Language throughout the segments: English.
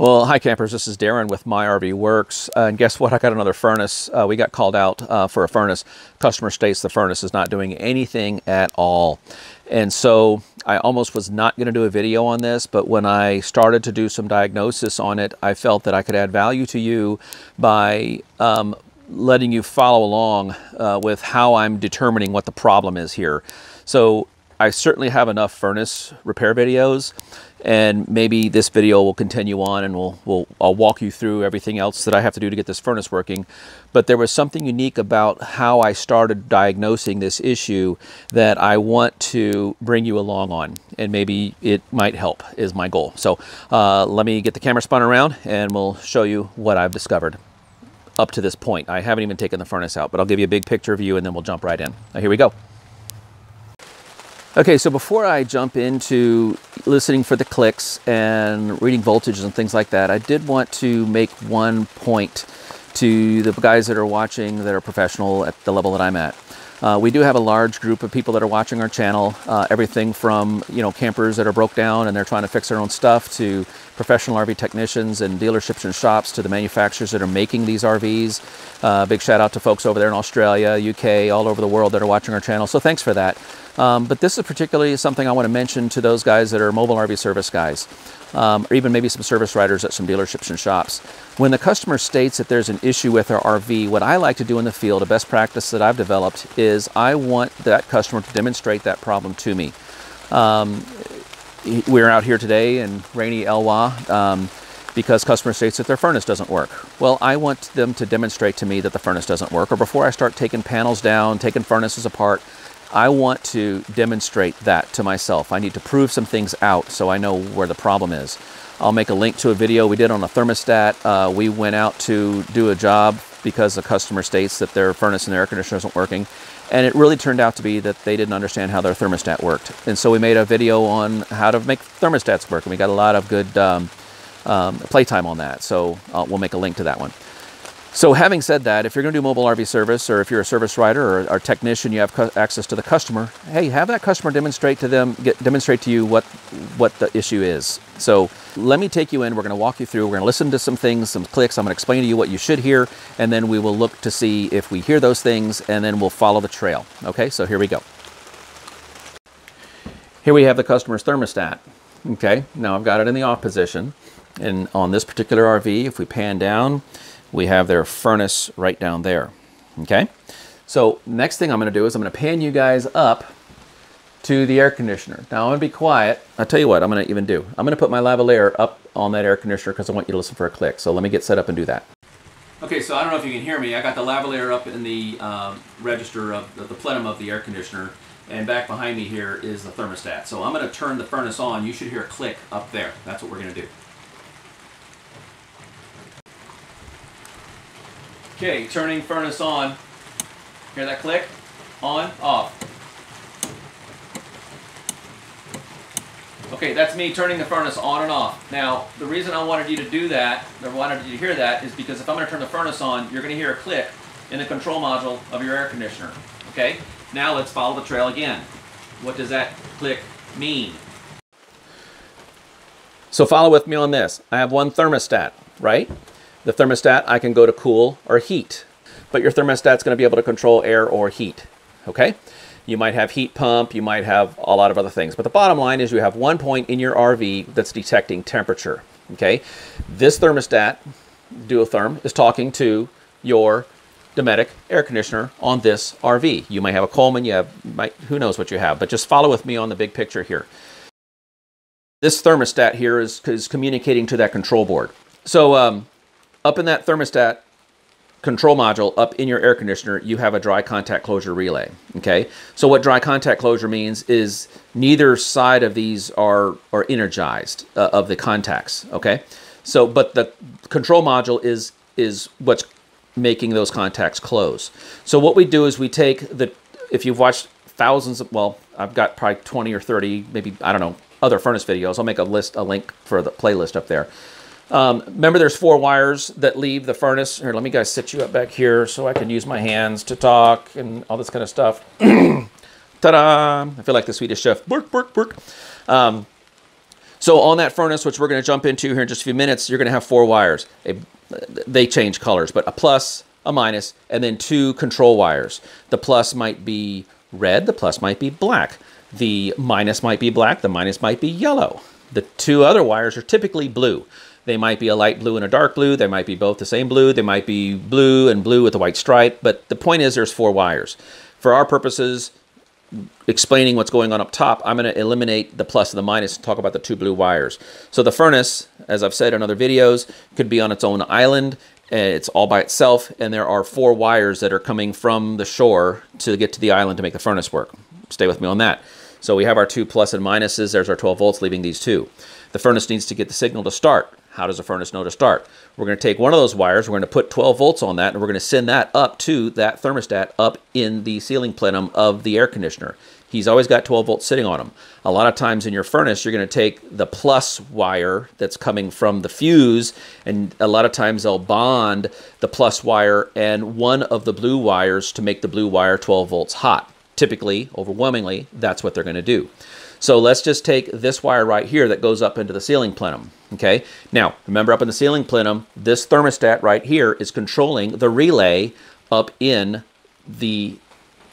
Well, hi campers, this is Darren with My RV Works. Uh, and guess what? I got another furnace. Uh, we got called out uh, for a furnace. Customer states the furnace is not doing anything at all. And so I almost was not going to do a video on this, but when I started to do some diagnosis on it, I felt that I could add value to you by um, letting you follow along uh, with how I'm determining what the problem is here. So I certainly have enough furnace repair videos and maybe this video will continue on and we'll, we'll I'll walk you through everything else that I have to do to get this furnace working. But there was something unique about how I started diagnosing this issue that I want to bring you along on and maybe it might help is my goal. So uh, let me get the camera spun around and we'll show you what I've discovered up to this point. I haven't even taken the furnace out, but I'll give you a big picture view and then we'll jump right in. Now, here we go. Okay, so before I jump into listening for the clicks and reading voltages and things like that, I did want to make one point to the guys that are watching that are professional at the level that I'm at. Uh, we do have a large group of people that are watching our channel, uh, everything from you know campers that are broke down and they're trying to fix their own stuff to professional RV technicians and dealerships and shops to the manufacturers that are making these RVs. Uh, big shout out to folks over there in Australia, UK, all over the world that are watching our channel. So thanks for that. Um, but this is particularly something I want to mention to those guys that are mobile RV service guys, um, or even maybe some service writers at some dealerships and shops. When the customer states that there's an issue with their RV, what I like to do in the field, a best practice that I've developed, is I want that customer to demonstrate that problem to me. Um, we're out here today in rainy Elwha um, because customer states that their furnace doesn't work. Well, I want them to demonstrate to me that the furnace doesn't work, or before I start taking panels down, taking furnaces apart, I want to demonstrate that to myself. I need to prove some things out so I know where the problem is. I'll make a link to a video we did on a thermostat. Uh, we went out to do a job because the customer states that their furnace and their air conditioner isn't working. And it really turned out to be that they didn't understand how their thermostat worked. And so we made a video on how to make thermostats work. And we got a lot of good um, um, playtime on that. So uh, we'll make a link to that one. So having said that, if you're going to do mobile RV service or if you're a service writer or, a technician, you have access to the customer, hey, have that customer demonstrate to them, get, demonstrate to you what, what the issue is. So let me take you in. We're going to walk you through. We're going to listen to some things, some clicks. I'm going to explain to you what you should hear, and then we will look to see if we hear those things, and then we'll follow the trail. Okay, so here we go. Here we have the customer's thermostat. Okay, now I've got it in the off position. And on this particular RV, if we pan down, we have their furnace right down there. Okay, so next thing I'm going to do is I'm going to pan you guys up to the air conditioner. Now I'm to be quiet. I'll tell you what I'm going to even do. I'm going to put my lavalier up on that air conditioner because I want you to listen for a click. So let me get set up and do that. Okay, so I don't know if you can hear me. I got the lavalier up in the um, register of the, the plenum of the air conditioner, and back behind me here is the thermostat. So I'm going to turn the furnace on. You should hear a click up there. That's what we're going to do. Okay, turning furnace on. Hear that click? On, off. Okay, that's me turning the furnace on and off. Now, the reason I wanted you to do that, or wanted you to hear that, is because if I'm going to turn the furnace on, you're going to hear a click in the control module of your air conditioner. Okay? Now let's follow the trail again. What does that click mean? So follow with me on this. I have one thermostat, right? The thermostat, I can go to cool or heat, but your thermostat's going to be able to control air or heat, okay? You might have heat pump, you might have a lot of other things, but the bottom line is you have one point in your RV that's detecting temperature, okay? This thermostat, Duotherm, is talking to your Dometic air conditioner on this RV. You might have a Coleman, you have, might, who knows what you have, but just follow with me on the big picture here. This thermostat here is, is communicating to that control board. So um, up in that thermostat control module, up in your air conditioner, you have a dry contact closure relay, okay? So what dry contact closure means is neither side of these are, are energized uh, of the contacts, okay? So, but the control module is, is what's making those contacts close. So what we do is we take the, if you've watched thousands of, well, I've got probably 20 or 30, maybe, I don't know, other furnace videos. I'll make a list, a link for the playlist up there. Um, remember there's four wires that leave the furnace. Here, let me guys sit you up back here so I can use my hands to talk and all this kind of stuff. Ta-da! I feel like the Swedish chef. Burk, burk, burk. Um, So on that furnace, which we're going to jump into here in just a few minutes, you're going to have four wires. they change colors, but a plus, a minus, and then two control wires. The plus might be red, the plus might be black. The minus might be black, the minus might be yellow. The two other wires are typically blue. They might be a light blue and a dark blue. They might be both the same blue. They might be blue and blue with a white stripe. But the point is there's four wires. For our purposes, explaining what's going on up top, I'm going to eliminate the plus and the minus and talk about the two blue wires. So the furnace, as I've said in other videos, could be on its own island. Eh, it's all by itself, and there are four wires that are coming from the shore to get to the island to make the furnace work. Stay with me on that. So we have our two plus and minuses. There's our 12 volts, leaving these two. The furnace needs to get the signal to start. How does a furnace know to start? We're going to take one of those wires, we're going to put 12 volts on that, and we're going to send that up to that thermostat up in the ceiling plenum of the air conditioner. He's always got 12 volts sitting on him. A lot of times in your furnace, you're going to take the plus wire that's coming from the fuse, and a lot of times they'll bond the plus wire and one of the blue wires to make the blue wire 12 volts hot. Typically, overwhelmingly, that's what they're going to do. So let's just take this wire right here that goes up into the ceiling plenum. Okay. Now, remember up in the ceiling plenum, this thermostat right here is controlling the relay up in the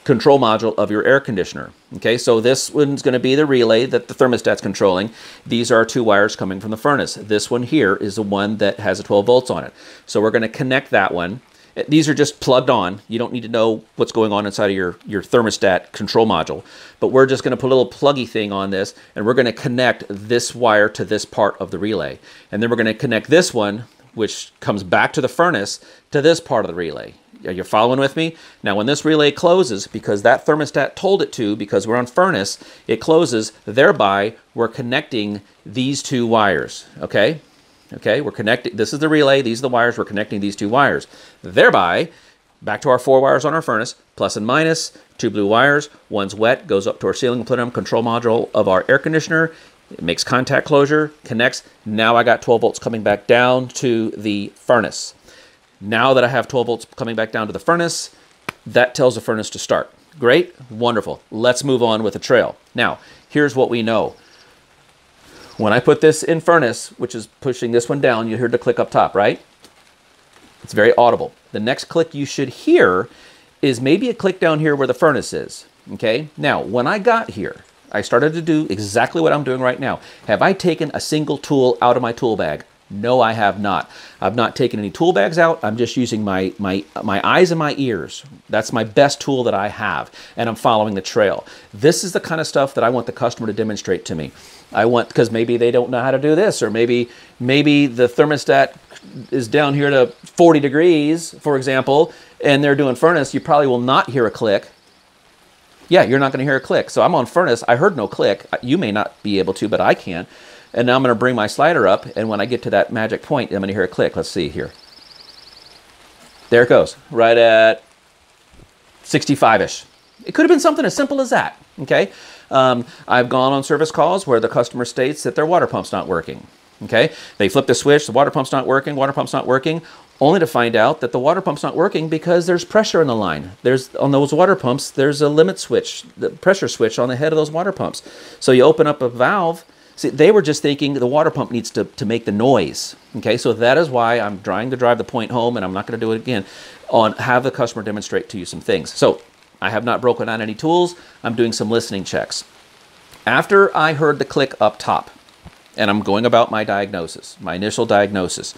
control module of your air conditioner. Okay, so this one's going to be the relay that the thermostat's controlling. These are two wires coming from the furnace. This one here is the one that has a 12 volts on it. So we're going to connect that one these are just plugged on. You don't need to know what's going on inside of your, your thermostat control module. But we're just going to put a little pluggy thing on this, and we're going to connect this wire to this part of the relay. And then we're going to connect this one, which comes back to the furnace, to this part of the relay. Are you following with me? Now, when this relay closes, because that thermostat told it to, because we're on furnace, it closes, thereby we're connecting these two wires, okay? Okay, we're connecting, this is the relay, these are the wires, we're connecting these two wires. Thereby, back to our four wires on our furnace, plus and minus, two blue wires, one's wet, goes up to our ceiling plenum control module of our air conditioner, it makes contact closure, connects. Now I got 12 volts coming back down to the furnace. Now that I have 12 volts coming back down to the furnace, that tells the furnace to start. Great, wonderful. Let's move on with the trail. Now, here's what we know. When I put this in furnace, which is pushing this one down, you heard the click up top, right? It's very audible. The next click you should hear is maybe a click down here where the furnace is. Okay, now when I got here, I started to do exactly what I'm doing right now. Have I taken a single tool out of my tool bag? No, I have not. I've not taken any tool bags out. I'm just using my, my, my eyes and my ears. That's my best tool that I have, and I'm following the trail. This is the kind of stuff that I want the customer to demonstrate to me. I want, because maybe they don't know how to do this, or maybe, maybe the thermostat is down here to 40 degrees, for example, and they're doing furnace, you probably will not hear a click. Yeah, you're not going to hear a click. So I'm on furnace. I heard no click. You may not be able to, but I can. And now I'm going to bring my slider up, and when I get to that magic point, I'm going to hear a click. Let's see here. There it goes, right at 65-ish. It could have been something as simple as that, okay? Um, I've gone on service calls where the customer states that their water pump's not working, okay? They flip the switch, the water pump's not working, water pump's not working, only to find out that the water pump's not working because there's pressure in the line. There's on those water pumps, there's a limit switch, the pressure switch on the head of those water pumps. So you open up a valve, See, they were just thinking the water pump needs to, to make the noise. Okay, so that is why I'm trying to drive the point home, and I'm not going to do it again, on have the customer demonstrate to you some things. So I have not broken down any tools. I'm doing some listening checks. After I heard the click up top, and I'm going about my diagnosis, my initial diagnosis,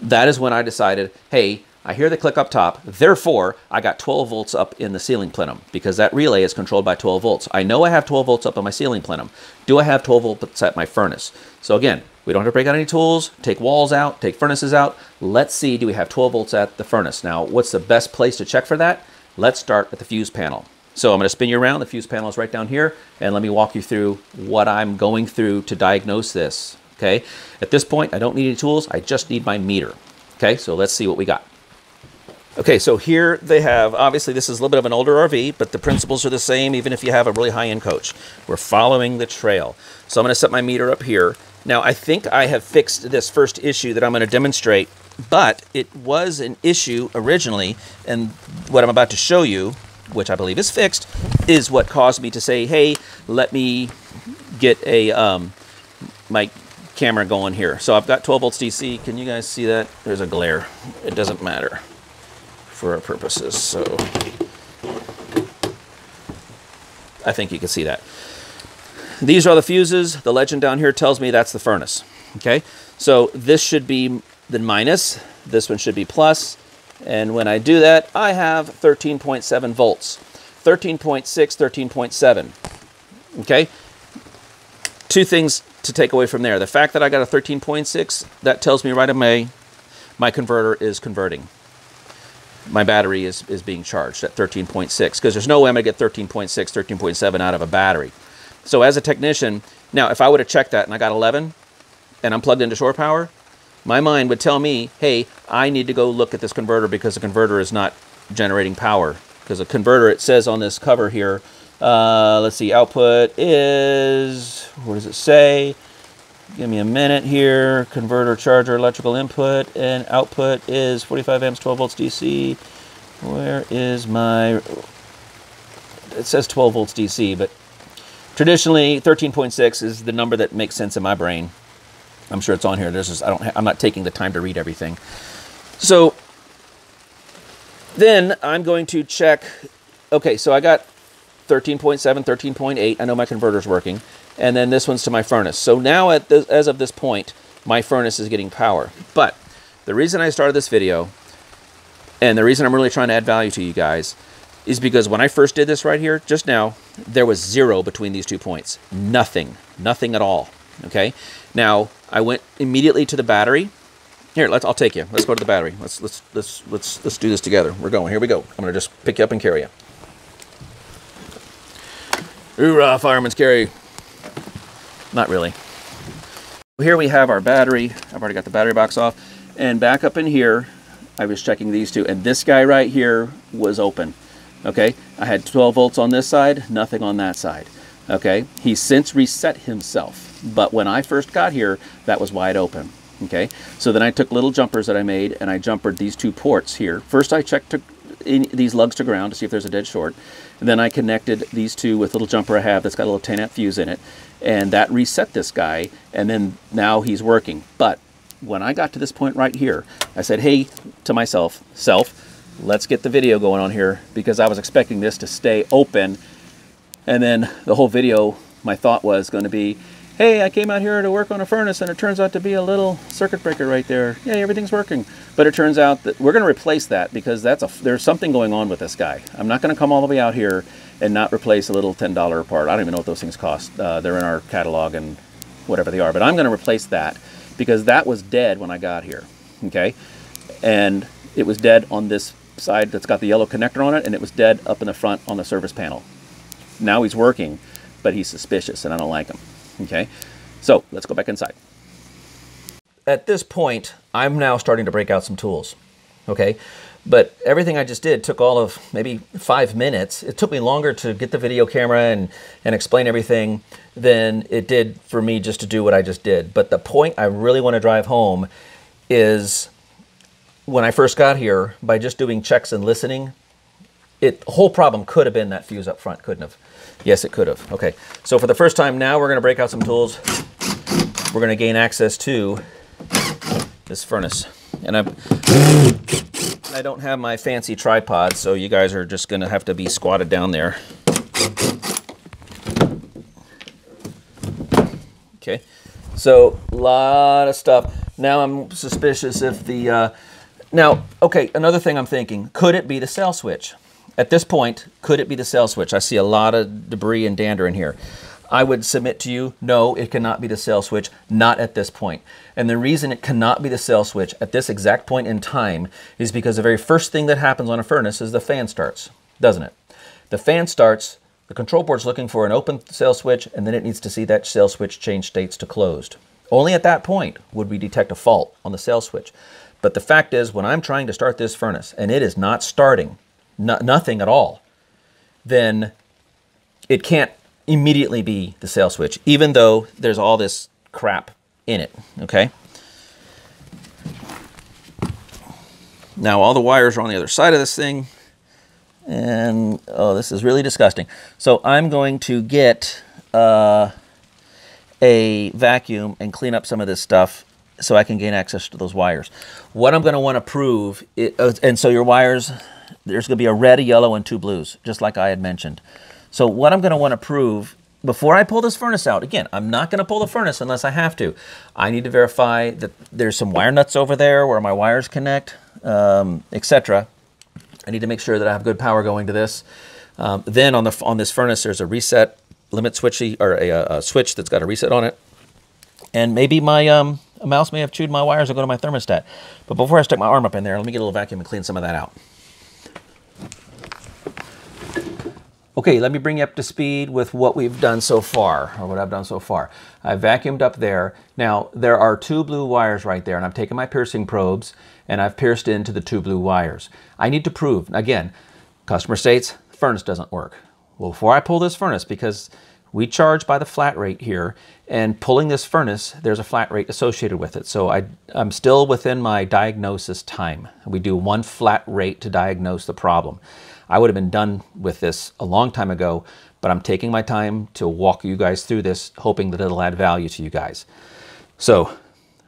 that is when I decided, hey, I hear the click up top. Therefore, I got 12 volts up in the ceiling plenum because that relay is controlled by 12 volts. I know I have 12 volts up on my ceiling plenum. Do I have 12 volts at my furnace? So again, we don't have to break out any tools, take walls out, take furnaces out. Let's see, do we have 12 volts at the furnace? Now, what's the best place to check for that? Let's start at the fuse panel. So I'm going to spin you around. The fuse panel is right down here, and let me walk you through what I'm going through to diagnose this. Okay. At this point, I don't need any tools. I just need my meter. Okay. So let's see what we got. Okay, so here they have, obviously this is a little bit of an older RV, but the principles are the same even if you have a really high-end coach. We're following the trail. So I'm to set my meter up here. Now I think I have fixed this first issue that I'm going to demonstrate, but it was an issue originally, and what I'm about to show you, which I believe is fixed, is what caused me to say, hey, let me get a um, my camera going here. So I've got 12 volts DC. Can you guys see that? There's a glare. It doesn't matter for our purposes. So I think you can see that. These are the fuses. The legend down here tells me that's the furnace. Okay, so this should be the minus. This one should be plus. And when I do that, I have 13.7 volts. 13.6, 13.7. Okay, two things to take away from there. The fact that I got a 13.6, that tells me right away my converter is converting. My battery is, is being charged at 13.6 because there's no way I'm going to get 13.6, 13.7 out of a battery. So as a technician, now if I would have checked that and I got 11 and I'm plugged into shore power, my mind would tell me, hey, I need to go look at this converter because the converter is not generating power. Because a converter, it says on this cover here, uh, let's see, output is, what does it say? Give me a minute here. Converter, charger, electrical input, and output is 45 amps, 12 volts DC. Where is my, it says 12 volts DC, but Traditionally, 13.6 is the number that makes sense in my brain. I'm sure it's on here. There's just, I don't, I'm not taking the time to read everything. So then I'm going to check. Okay, so I got 13.7, 13.8. I know my converter's working. And then this one's to my furnace. So now at the, as of this point, my furnace is getting power. But the reason I started this video, and the reason I'm really trying to add value to you guys, is because when I first did this right here, just now, there was zero between these two points. Nothing. Nothing at all. Okay? Now, I went immediately to the battery. Here, let's I'll take you. Let's go to the battery. Let's let's let's let's let's do this together. We're going. Here we go. I'm gonna just pick you up and carry you. Hoorah, fireman's carry. Not really. Here we have our battery. I've already got the battery box off. And back up in here, I was checking these two. And this guy right here was open. Okay, I had 12 volts on this side, nothing on that side. Okay, he's since reset himself, but when I first got here, that was wide open. Okay, so then I took little jumpers that I made and I jumpered these two ports here. First I checked these lugs to ground to see if there's a dead short. Then I connected these two with a little jumper I have that's got a little 10 amp fuse in it. And that reset this guy, and then now he's working. But when I got to this point right here, I said, hey, to myself, self, let's get the video going on here because I was expecting this to stay open. And then the whole video, my thought was going to be, hey, I came out here to work on a furnace and it turns out to be a little circuit breaker right there. Yeah, everything's working. But it turns out that we're going to replace that because that's a, there's something going on with this guy. I'm not going to come all the way out here and not replace a little $10 part. I don't even know what those things cost. Uh, they're in our catalog and whatever they are. But I'm going to replace that because that was dead when I got here. Okay? And it was dead on this side that's got the yellow connector on it, and it was dead up in the front on the service panel. Now he's working, but he's suspicious, and I don't like him. Okay, so let's go back inside. At this point, I'm now starting to break out some tools. Okay, but everything I just did took all of maybe five minutes. It took me longer to get the video camera and, and explain everything than it did for me just to do what I just did. But the point I really want to drive home is when I first got here, by just doing checks and listening, it the whole problem could have been that fuse up front, couldn't have? Yes, it could have. Okay, so for the first time now, we're going to break out some tools. We're going to gain access to this furnace. And I, I don't have my fancy tripod, so you guys are just going to have to be squatted down there. Okay, so a lot of stuff. Now I'm suspicious if the uh, now, okay, another thing I'm thinking, could it be the sail switch? At this point, could it be the sail switch? I see a lot of debris and dander in here. I would submit to you, no, it cannot be the sail switch, not at this point. And the reason it cannot be the sail switch at this exact point in time is because the very first thing that happens on a furnace is the fan starts, doesn't it? The fan starts, the control board's looking for an open sail switch, and then it needs to see that sail switch change states to closed. Only at that point would we detect a fault on the sail switch. But the fact is, when I'm trying to start this furnace and it is not starting, no, nothing at all, then it can't immediately be the sail switch, even though there's all this crap in it, okay? Now all the wires are on the other side of this thing, and oh, this is really disgusting. So I'm going to get uh, a vacuum and clean up some of this stuff so I can gain access to those wires. What I'm going to want to prove, it, uh, and so your wires, there's going to be a red, a yellow, and two blues, just like I had mentioned. So what I'm going to want to prove before I pull this furnace out, again, I'm not going to pull the furnace unless I have to. I need to verify that there's some wire nuts over there where my wires connect, um, etc. I need to make sure that I have good power going to this. Um, then on the on this furnace, there's a reset limit switchy or a, a, switch that's got a reset on it. And maybe my um, mouse may have chewed my wires or go to my thermostat. But before I stick my arm up in there, let me get a little vacuum and clean some of that out. Okay, let me bring you up to speed with what we've done so far, or what I've done so far. I vacuumed up there. Now, there are two blue wires right there, and I've taken my piercing probes, and I've pierced into the two blue wires. I need to prove, again, customer states, furnace doesn't work. Well, before I pull this furnace, because we charge by the flat rate here, and pulling this furnace, there's a flat rate associated with it. So I, I'm still within my diagnosis time. We do one flat rate to diagnose the problem. I would have been done with this a long time ago, but I'm taking my time to walk you guys through this, hoping that it'll add value to you guys. So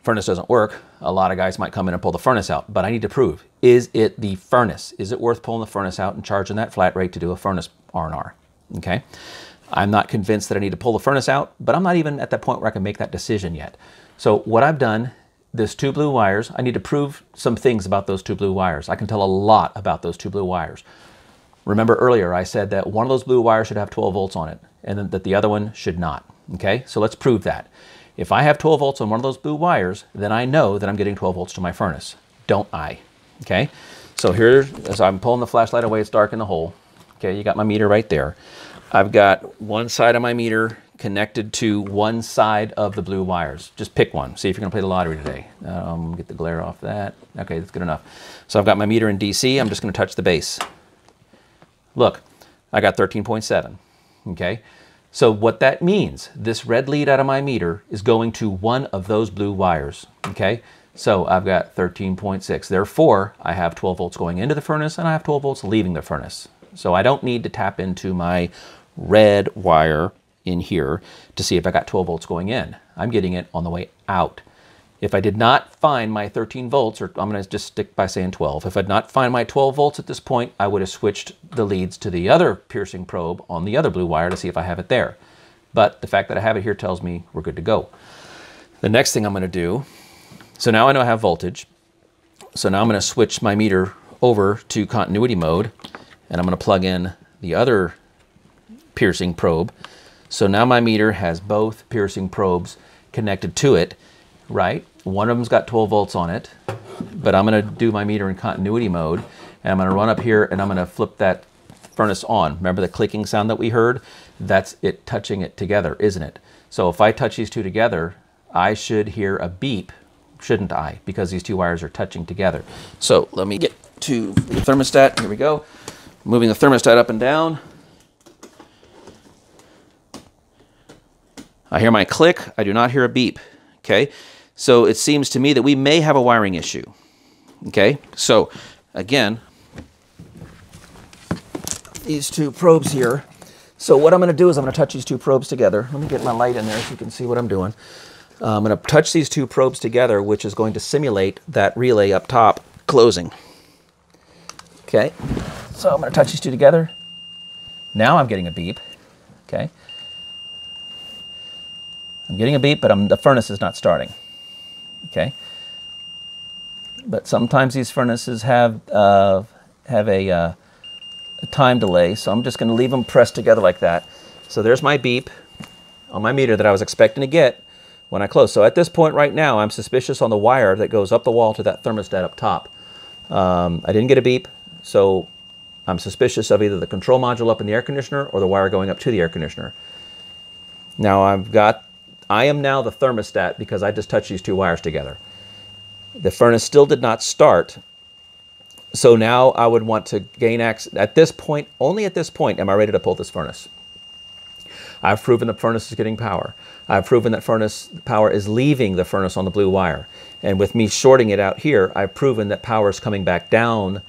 furnace doesn't work. A lot of guys might come in and pull the furnace out, but I need to prove, is it the furnace? Is it worth pulling the furnace out and charging that flat rate to do a furnace R&R? Okay. I'm not convinced that I need to pull the furnace out, but I'm not even at that point where I can make that decision yet. So what I've done, there's two blue wires. I need to prove some things about those two blue wires. I can tell a lot about those two blue wires. Remember earlier I said that one of those blue wires should have 12 volts on it and that the other one should not. Okay, so let's prove that. If I have 12 volts on one of those blue wires, then I know that I'm getting 12 volts to my furnace. Don't I? Okay, so here, as I'm pulling the flashlight away, it's dark in the hole. Okay, you got my meter right there. I've got one side of my meter connected to one side of the blue wires. Just pick one. See if you're going to play the lottery today. Um, get the glare off that. Okay, that's good enough. So I've got my meter in DC. I'm just going to touch the base. Look, I got 13.7. Okay, so what that means, this red lead out of my meter is going to one of those blue wires. Okay, so I've got 13.6. Therefore, I have 12 volts going into the furnace and I have 12 volts leaving the furnace. So I don't need to tap into my red wire in here to see if I got 12 volts going in. I'm getting it on the way out. If I did not find my 13 volts, or I'm going to just stick by saying 12, if I did not find my 12 volts at this point, I would have switched the leads to the other piercing probe on the other blue wire to see if I have it there. But the fact that I have it here tells me we're good to go. The next thing I'm going to do, so now I know I have voltage. So now I'm going to switch my meter over to continuity mode, and I'm going to plug in the other piercing probe. So now my meter has both piercing probes connected to it, right? One of them's got 12 volts on it, but I'm gonna do my meter in continuity mode, and I'm gonna run up here and I'm gonna flip that furnace on. Remember the clicking sound that we heard? That's it touching it together, isn't it? So if I touch these two together, I should hear a beep, shouldn't I? Because these two wires are touching together. So let me get to the thermostat, here we go. Moving the thermostat up and down. I hear my click, I do not hear a beep, okay? So it seems to me that we may have a wiring issue, okay? So again, these two probes here. So what I'm gonna do is I'm gonna touch these two probes together. Let me get my light in there so you can see what I'm doing. Uh, I'm gonna touch these two probes together, which is going to simulate that relay up top closing. Okay, so I'm gonna touch these two together. Now I'm getting a beep, okay? I'm getting a beep, but I'm, the furnace is not starting. Okay. But sometimes these furnaces have uh, have a, uh, a time delay, so I'm just going to leave them pressed together like that. So there's my beep on my meter that I was expecting to get when I close. So at this point right now, I'm suspicious on the wire that goes up the wall to that thermostat up top. Um, I didn't get a beep, so I'm suspicious of either the control module up in the air conditioner or the wire going up to the air conditioner. Now I've got I am now the thermostat because I just touched these two wires together. The furnace still did not start. So now I would want to gain access. At this point, only at this point am I ready to pull this furnace. I've proven the furnace is getting power. I've proven that furnace power is leaving the furnace on the blue wire. And with me shorting it out here, I've proven that power is coming back down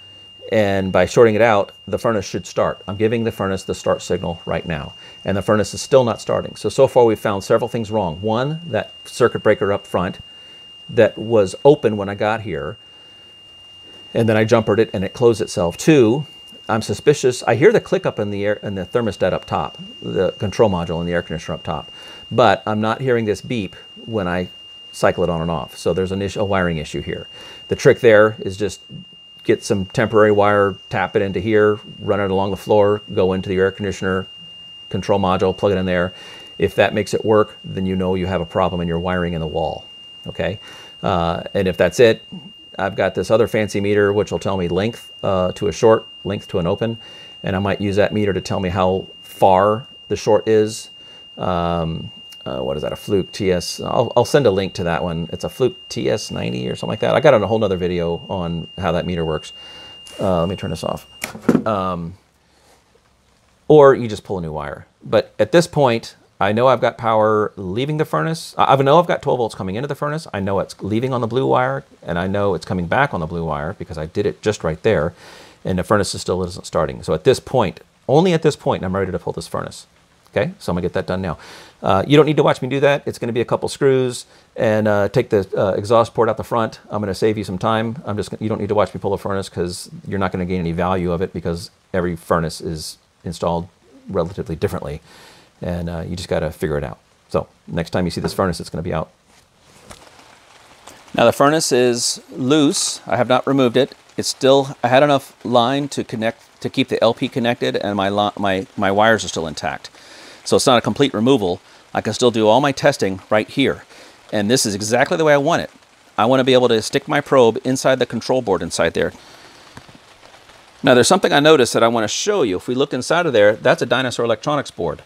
And by shorting it out, the furnace should start. I'm giving the furnace the start signal right now. And the furnace is still not starting. So, so far we've found several things wrong. One, that circuit breaker up front that was open when I got here. And then I jumpered it and it closed itself. Two, I'm suspicious. I hear the click up in the air in the thermostat up top, the control module in the air conditioner up top, but I'm not hearing this beep when I cycle it on and off. So there's an issue, a wiring issue here. The trick there is just get some temporary wire, tap it into here, run it along the floor, go into the air conditioner control module, plug it in there. If that makes it work, then you know you have a problem in your wiring in the wall. Okay, uh, and if that's it, I've got this other fancy meter which will tell me length uh, to a short, length to an open, and I might use that meter to tell me how far the short is. Um, uh, what is that, a Fluke TS? I'll, I'll, send a link to that one. It's a Fluke TS90 or something like that. I got on a whole other video on how that meter works. Uh, let me turn this off. Um, or you just pull a new wire. But at this point, I know I've got power leaving the furnace. I know I've got 12 volts coming into the furnace. I know it's leaving on the blue wire, and I know it's coming back on the blue wire because I did it just right there, and the furnace is still isn't starting. So at this point, only at this point, I'm ready to pull this furnace. Okay, so I'm gonna get that done now. Uh, you don't need to watch me do that. It's gonna be a couple screws and uh, take the uh, exhaust port out the front. I'm gonna save you some time. I'm just, you don't need to watch me pull a furnace because you're not gonna gain any value of it because every furnace is installed relatively differently and uh, you just got to figure it out. So next time you see this furnace, it's to be out. Now the furnace is loose. I have not removed it. It's still, I had enough line to connect, to keep the LP connected and my, my, my wires are still intact. So it's not a complete removal. I can still do all my testing right here. And this is exactly the way I want it. I want to be able to stick my probe inside the control board inside there. Now there's something I noticed that I want to show you. If we look inside of there, that's a Dinosaur Electronics board.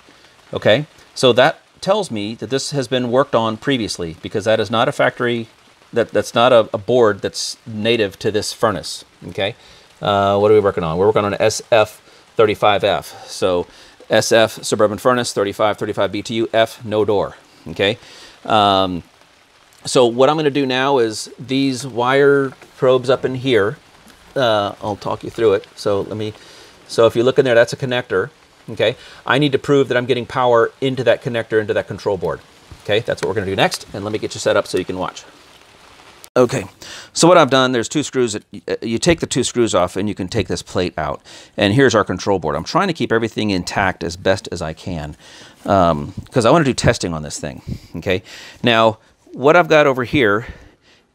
Okay, so that tells me that this has been worked on previously because that is not a factory, that, that's not a, a board that's native to this furnace. Okay, uh, what are we working on? We're working on an SF35F. So SF Suburban Furnace, 35, 35 BTU, F, no door. Okay, um, so what I'm going to do now is these wire probes up in here, uh, I'll talk you through it. So let me, so if you look in there, that's a connector. Okay, I need to prove that I'm getting power into that connector, into that control board. Okay, that's what we're gonna do next. And let me get you set up so you can watch. Okay, so what I've done, there's two screws. That, uh, you take the two screws off and you can take this plate out. And here's our control board. I'm trying to keep everything intact as best as I can because um, I want to do testing on this thing. Okay, now what I've got over here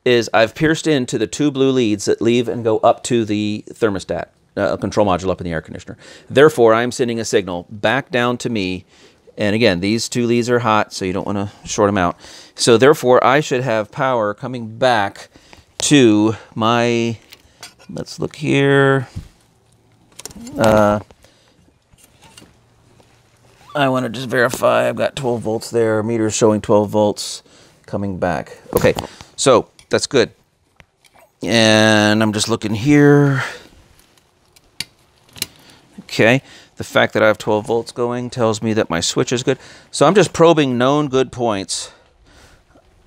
is I've pierced into the two blue leads that leave and go up to the thermostat a control module up in the air conditioner. Therefore, I'm sending a signal back down to me. And again, these two leads are hot, so you don't want to short them out. So therefore, I should have power coming back to my, let's look here. Uh, I want to just verify I've got 12 volts there. Meter showing 12 volts coming back. Okay, so that's good. And I'm just looking here. Okay, the fact that I have 12 volts going tells me that my switch is good. So I'm just probing known good points.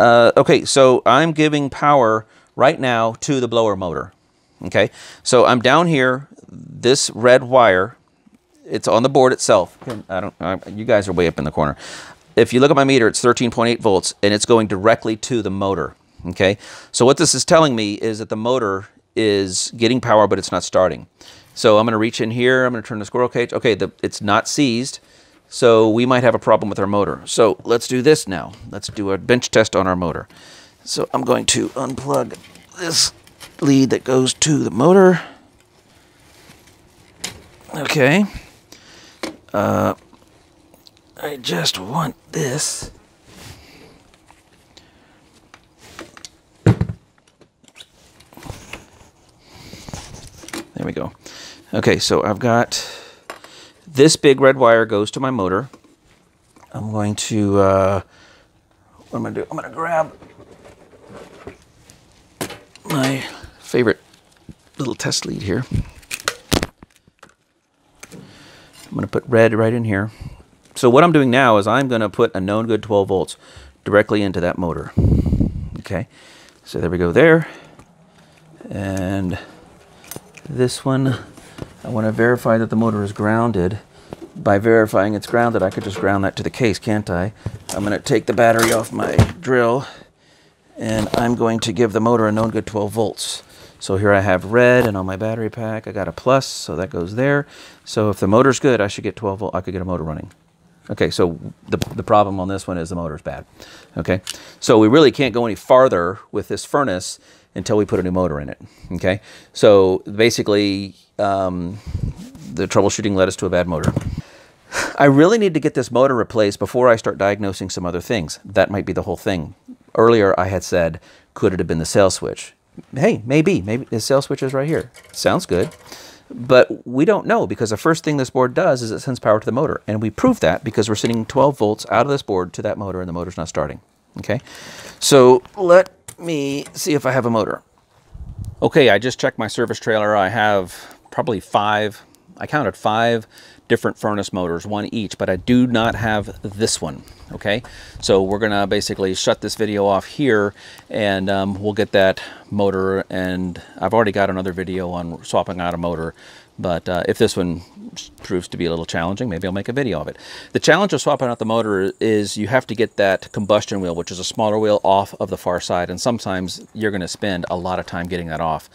Uh, okay, so I'm giving power right now to the blower motor. Okay, so I'm down here, this red wire, it's on the board itself. I don't, I, you guys are way up in the corner. If you look at my meter, it's 13.8 volts and it's going directly to the motor. Okay, so what this is telling me is that the motor is getting power, but it's not starting. So I'm going to reach in here. I'm going to turn the squirrel cage. Okay, the, it's not seized. So we might have a problem with our motor. So let's do this now. Let's do a bench test on our motor. So I'm going to unplug this lead that goes to the motor. Okay. Uh, I just want this There we go. Okay, so I've got this big red wire goes to my motor. I'm going to, uh, what am I going to do? I'm going to grab my favorite little test lead here. I'm going to put red right in here. So what I'm doing now is I'm going to put a known good 12 volts directly into that motor. Okay, so there we go there. And this one, I want to verify that the motor is grounded. By verifying it's grounded, I could just ground that to the case, can't I? I'm going to take the battery off my drill and I'm going to give the motor a known good 12 volts. So here I have red and on my battery pack I got a plus, so that goes there. So if the motor's good, I should get 12 volt, I could get a motor running. Okay, so the, the problem on this one is the motor's bad. Okay, so we really can't go any farther with this furnace until we put a new motor in it. Okay, so basically um, the troubleshooting led us to a bad motor. I really need to get this motor replaced before I start diagnosing some other things. That might be the whole thing. Earlier I had said, could it have been the sail switch? Hey, maybe. Maybe the sail switch is right here. Sounds good. But we don't know because the first thing this board does is it sends power to the motor. And we prove that because we're sending 12 volts out of this board to that motor and the motor's not starting. Okay, so let me see if I have a motor. Okay, I just checked my service trailer. I have probably five, I counted five different furnace motors, one each, but I do not have this one, okay? So we're gonna basically shut this video off here and um, we'll get that motor and I've already got another video on swapping out a motor but uh, if this one proves to be a little challenging, maybe I'll make a video of it. The challenge of swapping out the motor is you have to get that combustion wheel, which is a smaller wheel, off of the far side. And sometimes you're going to spend a lot of time getting that off.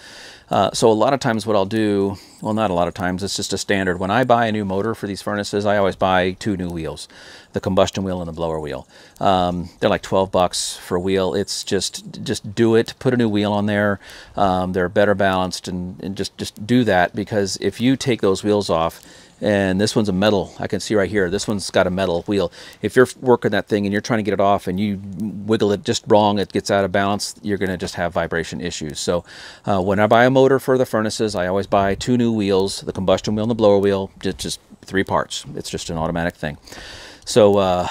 Uh, so a lot of times what I'll do, well not a lot of times, it's just a standard. When I buy a new motor for these furnaces, I always buy two new wheels, the combustion wheel and the blower wheel. Um, they're like 12 bucks for a wheel. It's just, just do it, put a new wheel on there. Um, they're better balanced and, and just, just do that because if you take those wheels off, and this one's a metal. I can see right here. This one's got a metal wheel. If you're working that thing and you're trying to get it off and you wiggle it just wrong it gets out of balance you're gonna just have vibration issues. So uh, when I buy a motor for the furnaces I always buy two new wheels the combustion wheel and the blower wheel just, just three parts. It's just an automatic thing. So uh,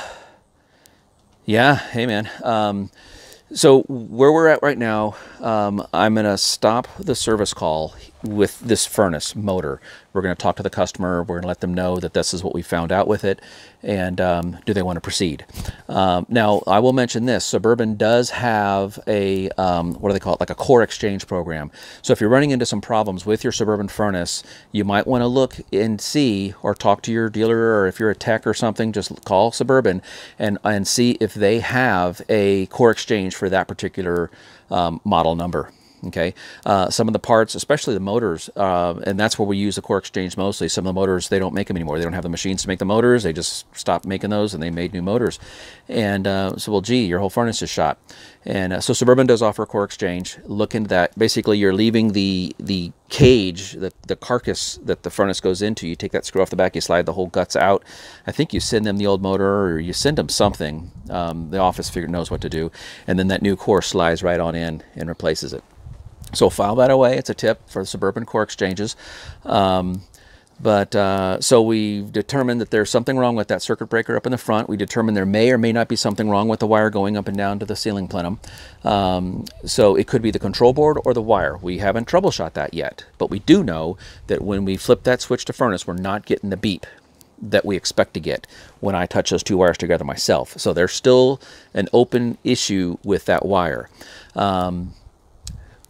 yeah hey man. Um, so where we're at right now, um, I'm going to stop the service call with this furnace motor. We're going to talk to the customer. We're going to let them know that this is what we found out with it, and um, do they want to proceed. Um, now, I will mention this. Suburban does have a, um, what do they call it, like a core exchange program. So if you're running into some problems with your Suburban furnace, you might want to look and see or talk to your dealer or if you're a tech or something, just call Suburban and, and see if they have a core exchange for that particular um, model number okay? Uh, some of the parts especially the motors uh, and that's where we use the core exchange mostly. Some of the motors they don't make them anymore. They don't have the machines to make the motors. They just stopped making those and they made new motors. And uh, so well gee your whole furnace is shot. And uh, so suburban does offer core exchange. Look into that. Basically you're leaving the the cage the, the carcass that the furnace goes into you take that screw off the back you slide the whole guts out. I think you send them the old motor or you send them something. Um, the office figure knows what to do. And then that new core slides right on in and replaces it so file that away. It's a tip for the suburban core exchanges. Um, but uh, so we determined that there's something wrong with that circuit breaker up in the front. We determined there may or may not be something wrong with the wire going up and down to the ceiling plenum. Um, so it could be the control board or the wire. We haven't troubleshot that yet, but we do know that when we flip that switch to furnace, we're not getting the beep that we expect to get when I touch those two wires together myself. So there's still an open issue with that wire. Um,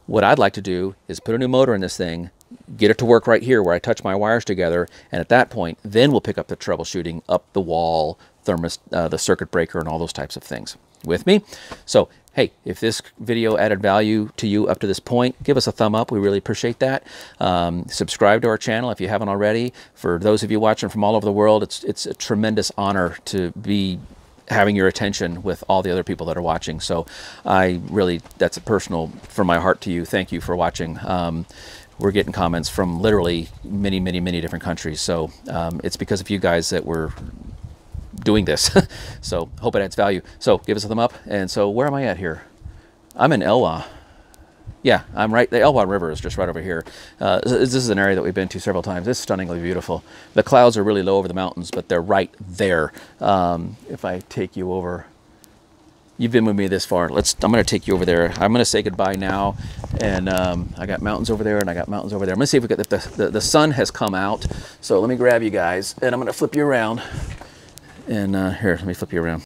what I'd like to do is put a new motor in this thing, get it to work right here where I touch my wires together, and at that point, then we'll pick up the troubleshooting up the wall, thermos, uh, the circuit breaker, and all those types of things. With me? So, hey, if this video added value to you up to this point, give us a thumb up. We really appreciate that. Um, subscribe to our channel if you haven't already. For those of you watching from all over the world, it's, it's a tremendous honor to be having your attention with all the other people that are watching. So I really, that's a personal from my heart to you. Thank you for watching. Um, we're getting comments from literally many, many, many different countries. So um, it's because of you guys that we're doing this. so hope it adds value. So give us a thumb up. And so where am I at here? I'm in Elwha. Yeah, I'm right. The Elwha River is just right over here. Uh, this is an area that we've been to several times. It's stunningly beautiful. The clouds are really low over the mountains, but they're right there. Um, if I take you over, you've been with me this far. Let's. I'm going to take you over there. I'm going to say goodbye now. And um, I got mountains over there, and I got mountains over there. I'm going to see if we got if the, the the sun has come out. So let me grab you guys, and I'm going to flip you around. And uh, here, let me flip you around.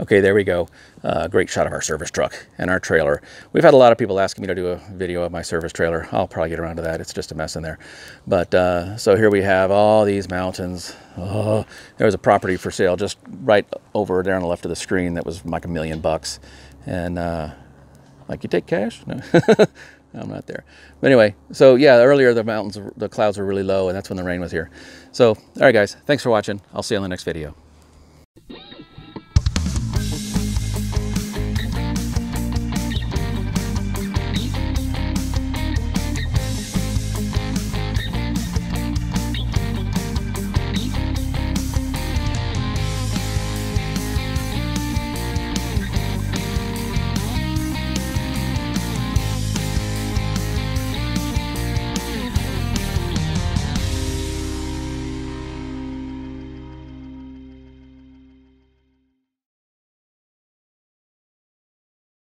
Okay, there we go. Uh, great shot of our service truck and our trailer. We've had a lot of people asking me to do a video of my service trailer. I'll probably get around to that. It's just a mess in there. But uh, so here we have all these mountains. Oh, there was a property for sale just right over there on the left of the screen that was like a million bucks. And uh, like, you take cash? No. I'm not there. But anyway, so yeah, earlier the mountains, the clouds were really low and that's when the rain was here. So, all right guys, thanks for watching. I'll see you on the next video.